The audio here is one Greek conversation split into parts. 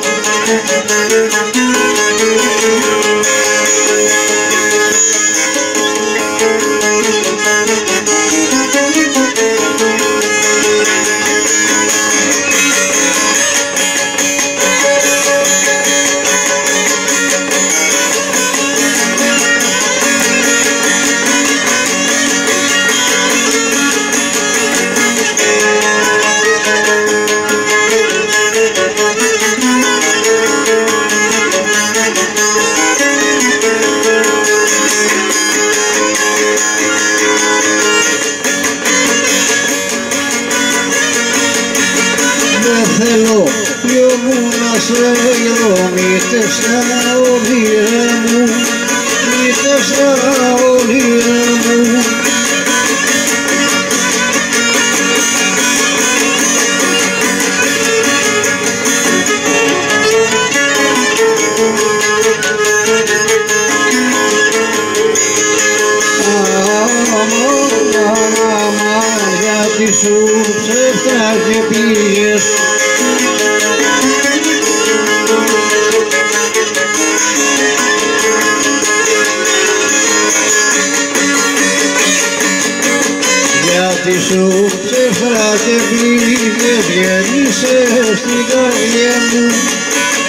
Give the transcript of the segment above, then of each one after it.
Thank you. Θέλω πιο μου να σε δω μήτε στα όνειρά μου. Μήτε στα όνειρά μου. Άμα γιατί σου ψεύτρα και πήγες σου ψεύτρα και πήγες γέννησες στην καρδιά μου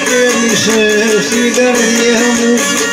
γέννησες στην καρδιά μου